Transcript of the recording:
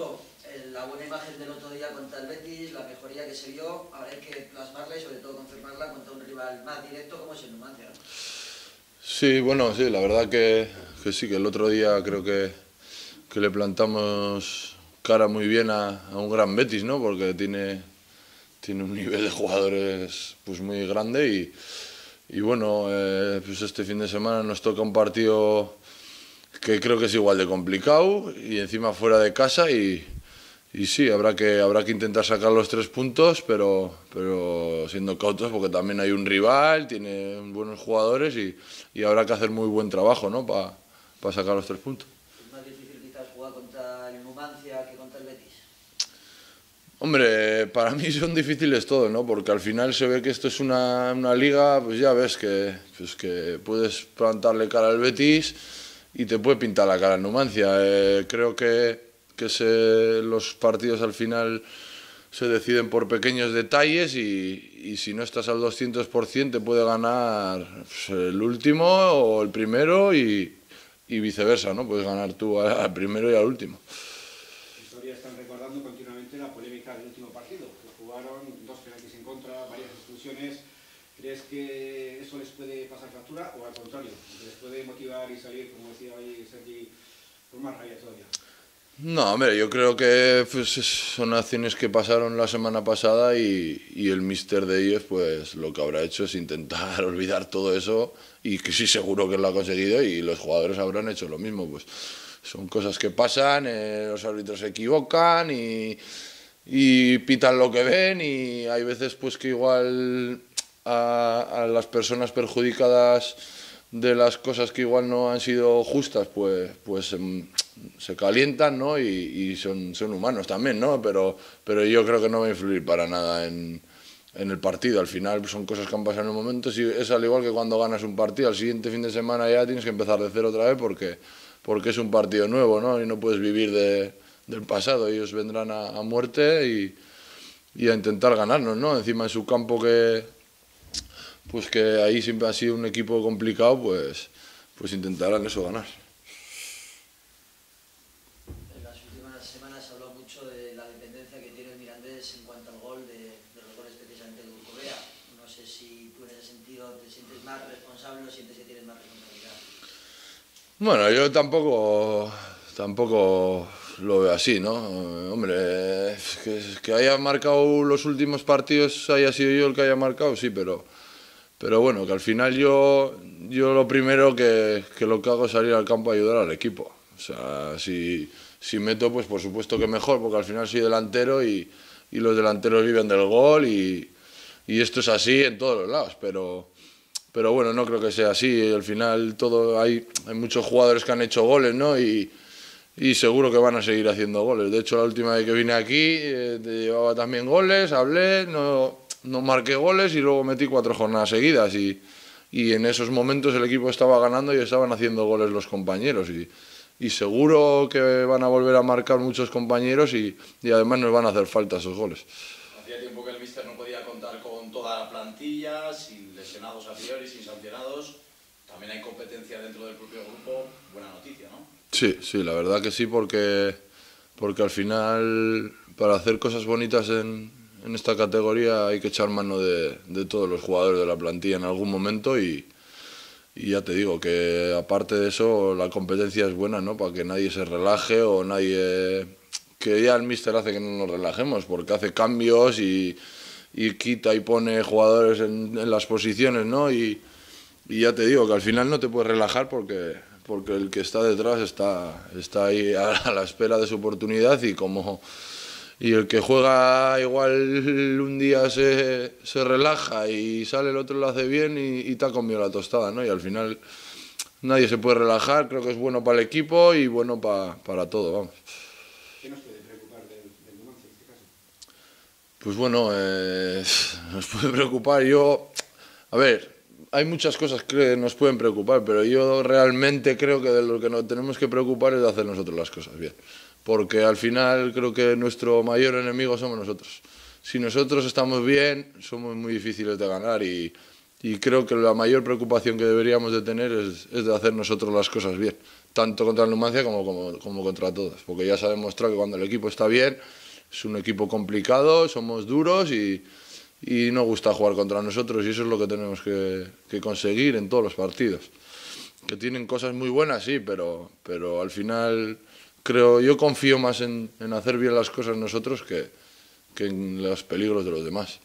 Eh, la buena imagen del otro día contra el Betis, la mejoría que se vio, ahora hay que plasmarla y sobre todo confirmarla contra un rival más directo como es el Numancia. Sí, bueno, sí, la verdad que, que sí, que el otro día creo que, que le plantamos cara muy bien a, a, un gran Betis, ¿no? Porque tiene, tiene un nivel de jugadores pues muy grande y, y bueno, eh, pues este fin de semana nos toca un partido que creo que es igual de complicado y encima fuera de casa y, y sí, habrá que, habrá que intentar sacar los tres puntos, pero, pero siendo cautos porque también hay un rival, tiene buenos jugadores y, y habrá que hacer muy buen trabajo ¿no? para pa sacar los tres puntos. ¿Es más difícil quizás jugar contra el Numancia que contra el Betis? Hombre, para mí son difíciles todos, ¿no? Porque al final se ve que esto es una, una liga, pues ya ves que, pues que puedes plantarle cara al Betis y te puede pintar la cara al Numancia. Eh, creo que, que se, los partidos al final se deciden por pequeños detalles y, y si no estás al 200% te puede ganar pues, el último o el primero y, y viceversa, ¿no? Puedes ganar tú al primero y al último. Historia están recordando continuamente la polémica del último partido, que jugaron dos penaltis en contra, varias expulsiones. ¿Crees que eso les puede pasar factura o al contrario, les puede motivar y salir, como decía hoy Sergi, más rabia todavía? No, hombre, yo creo que pues, son acciones que pasaron la semana pasada y, y el mister de ellos, pues lo que habrá hecho es intentar olvidar todo eso y que sí seguro que lo ha conseguido y los jugadores habrán hecho lo mismo, pues son cosas que pasan, eh, los árbitros se equivocan y, y, pitan lo que ven y hay veces pues que igual a, a las personas perjudicadas de las cosas que igual no han sido justas, pues, pues se calientan, ¿no? Y, y, son, son humanos también, ¿no? Pero, pero yo creo que no va a influir para nada en, en el partido. Al final son cosas que han pasado en el momento. Si es al igual que cuando ganas un partido, al siguiente fin de semana ya tienes que empezar de cero otra vez porque, porque es un partido nuevo, ¿no? Y no puedes vivir de, del pasado. Ellos vendrán a, a muerte y, y a intentar ganarnos, ¿no? Encima en su campo que pues que ahí siempre ha sido un equipo complicado, pues, pues intentarán eso ganar. En las últimas semanas se habló mucho de la dependencia que tiene el Mirandés en cuanto al gol, de, de los goles precisamente de Urcovea. No sé si tú en ese sentido te sientes más responsable o sientes que tienes más responsabilidad. Bueno, yo tampoco, tampoco lo veo así, ¿no? Hombre, que, que haya marcado los últimos partidos, haya sido yo el que haya marcado, sí, pero pero bueno, que al final yo, yo lo primero que, que, lo que hago es salir al campo a ayudar al equipo. O sea, si, si meto, pues por supuesto que mejor, porque al final soy delantero y, y los delanteros viven del gol y, y, esto es así en todos los lados. Pero, pero bueno, no creo que sea así. Al final todo hay, hay muchos jugadores que han hecho goles, ¿no? Y, y seguro que van a seguir haciendo goles. De hecho, la última vez que vine aquí eh, llevaba también goles, hablé, no no marqué goles y luego metí cuatro jornadas seguidas y, y en esos momentos el equipo estaba ganando y estaban haciendo goles los compañeros y, y seguro que van a volver a marcar muchos compañeros y, y, además nos van a hacer falta esos goles. Hacía tiempo que el míster no podía contar con toda la plantilla, sin lesionados a priori, sin sancionados. También hay competencia dentro del propio grupo, buena noticia, ¿no? Sí, sí, la verdad que sí, porque, porque al final para hacer cosas bonitas en, en esta categoría hay que echar mano de, todos los jugadores de la plantilla en algún momento y, ya te digo que aparte de eso la competencia es buena, ¿no? Para que nadie se relaje o nadie... que ya el míster hace que no nos relajemos porque hace cambios y, quita y pone jugadores en, las posiciones, ¿no? Y, y, ya te digo que al final no te puedes relajar porque, porque el que está detrás está, está ahí a, a la espera de su oportunidad y como y el que juega igual un día se, se relaja y sale el otro lo hace bien y, y te ha comido la tostada, ¿no? Y al final nadie se puede relajar, creo que es bueno para el equipo y bueno para, para todo, vamos. ¿Qué nos puede preocupar del, del Numancia en este caso? Pues bueno, eh, nos puede preocupar, yo, a ver, hay muchas cosas que nos pueden preocupar, pero yo realmente creo que de lo que nos tenemos que preocupar es de hacer nosotros las cosas bien porque al final creo que nuestro mayor enemigo somos nosotros. Si nosotros estamos bien, somos muy difíciles de ganar y, y creo que la mayor preocupación que deberíamos de tener es, es, de hacer nosotros las cosas bien. tanto contra el Numancia como, como, como contra todos, porque ya se ha demostrado que cuando el equipo está bien, es un equipo complicado, somos duros y, y no gusta jugar contra nosotros y eso es lo que tenemos que, conseguir en todos los partidos. Que tienen cosas muy buenas, sí, pero, pero al final creo, yo confío más en, en hacer bien las cosas nosotros que, que en los peligros de los demás.